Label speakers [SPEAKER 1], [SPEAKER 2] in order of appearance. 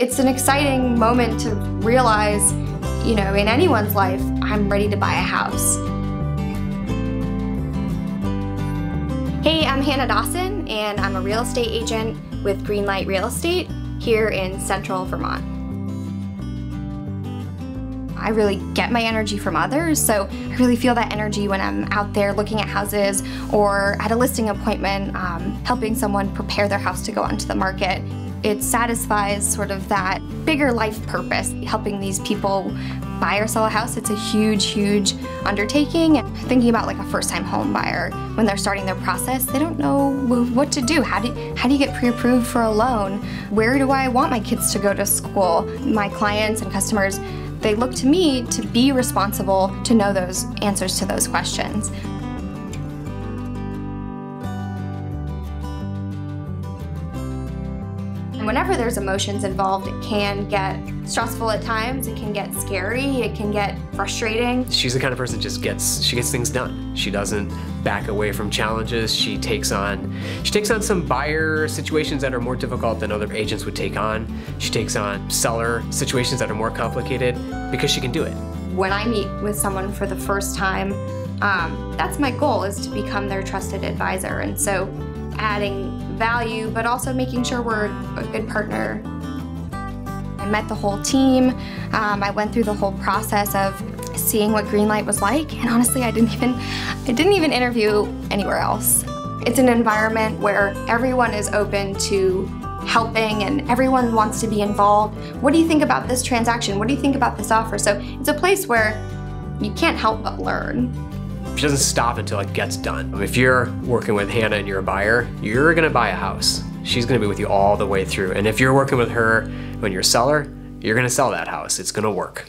[SPEAKER 1] It's an exciting moment to realize, you know, in anyone's life, I'm ready to buy a house. Hey, I'm Hannah Dawson, and I'm a real estate agent with Green Light Real Estate here in central Vermont. I really get my energy from others, so I really feel that energy when I'm out there looking at houses or at a listing appointment, um, helping someone prepare their house to go onto the market. It satisfies sort of that bigger life purpose, helping these people buy or sell a house. It's a huge, huge undertaking. And thinking about like a first-time home buyer, when they're starting their process, they don't know what to do. How do, how do you get pre-approved for a loan? Where do I want my kids to go to school? My clients and customers, they look to me to be responsible to know those answers to those questions. And whenever there's emotions involved, it can get stressful at times, it can get scary, it can get frustrating.
[SPEAKER 2] She's the kind of person that just gets, she gets things done. She doesn't back away from challenges. She takes on, she takes on some buyer situations that are more difficult than other agents would take on. She takes on seller situations that are more complicated because she can do it.
[SPEAKER 1] When I meet with someone for the first time, um, that's my goal is to become their trusted advisor. And so adding value, but also making sure we're a good partner. I met the whole team. Um, I went through the whole process of seeing what Green Light was like, and honestly, I didn't even, I didn't even interview anywhere else. It's an environment where everyone is open to helping and everyone wants to be involved. What do you think about this transaction? What do you think about this offer? So it's a place where you can't help but learn.
[SPEAKER 2] She doesn't stop until it gets done. If you're working with Hannah and you're a buyer, you're gonna buy a house. She's gonna be with you all the way through. And if you're working with her when you're a seller, you're gonna sell that house. It's gonna work.